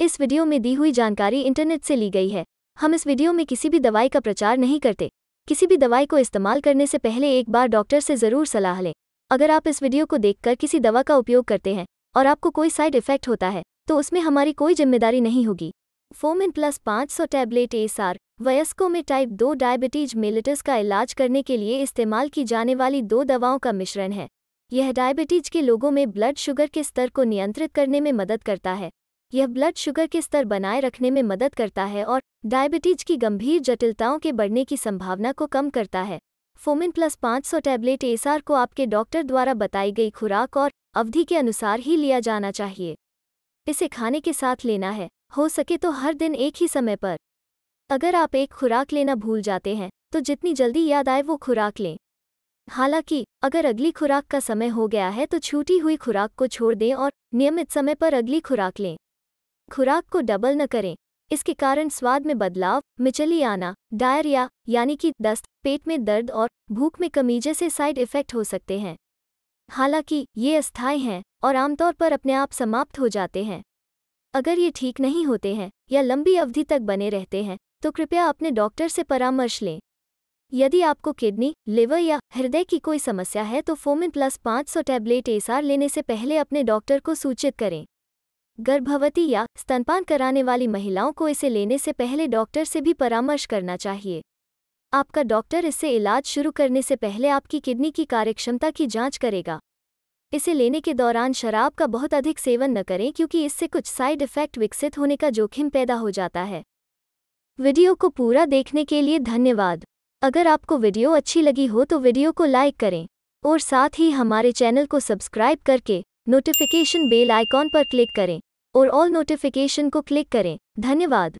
इस वीडियो में दी हुई जानकारी इंटरनेट से ली गई है। हम इस वीडियो में किसी भी दवाई का प्रचार नहीं करते। किसी भी दवाई को इस्तेमाल करने से पहले एक बार डॉक्टर से ज़रूर सलाह लें। अगर आप इस वीडियो को देखकर किसी दवा का उपयोग करते हैं और आपको कोई साइड इफ़ेक्ट होता है तो उसमें हमारी कोई ज़िम्मेदारी नहीं होगी। फोमिन प्लस 500 टैबलेट एसार वयस्कों में टाइप 2 डायबिटीज़ मेलिटस का इलाज करने के लिए इस्तेमाल की जाने वाली दो दवाओं का मिश्रण है। यह डायबिटीज़ के लोगों में ब्लड शुगर के स्तर को नियंत्रित करने में मदद करता है। यह ब्लड शुगर के स्तर बनाए रखने में मदद करता है और डायबिटीज़ की गंभीर जटिलताओं के बढ़ने की संभावना को कम करता है। फोमिन प्लस 500 टैबलेट एसआर को आपके डॉक्टर द्वारा बताई गई खुराक और अवधि के अनुसार ही लिया जाना चाहिए। इसे खाने के साथ लेना है, हो सके तो हर दिन एक ही समय पर। अगर आप एक खुराक लेना भूल जाते हैं तो जितनी जल्दी याद आए वो खुराक लें। हालाँकि, अगर अगली खुराक का समय हो गया है तो छूटी हुई खुराक को छोड़ दें और नियमित समय पर अगली खुराक लें। खुराक को डबल न करें। इसके कारण स्वाद में बदलाव मिचली आना डायरिया यानी कि दस्त, पेट में दर्द और भूख में कमी जैसे साइड इफ़ेक्ट हो सकते हैं। हालाँकि, ये अस्थायी हैं और आमतौर पर अपने आप समाप्त हो जाते हैं। अगर ये ठीक नहीं होते हैं या लंबी अवधि तक बने रहते हैं तो कृपया अपने डॉक्टर से परामर्श लें। यदि आपको किडनी, लिवर या हृदय की कोई समस्या है तो फोमिन प्लस 500 टैबलेट एसआर लेने से पहले अपने डॉक्टर को सूचित करें। गर्भवती या स्तनपान कराने वाली महिलाओं को इसे लेने से पहले डॉक्टर से भी परामर्श करना चाहिए। आपका डॉक्टर इससे इलाज शुरू करने से पहले आपकी किडनी की कार्यक्षमता की जाँच करेगा। इसे लेने के दौरान शराब का बहुत अधिक सेवन न करें क्योंकि इससे कुछ साइड इफ़ेक्ट विकसित होने का जोखिम पैदा हो जाता है। वीडियो को पूरा देखने के लिए धन्यवाद। अगर आपको वीडियो अच्छी लगी हो तो वीडियो को लाइक करें और साथ ही हमारे चैनल को सब्सक्राइब करके नोटिफिकेशन बेल आइकॉन पर क्लिक करें। और ऑल नोटिफिकेशन को क्लिक करें। धन्यवाद।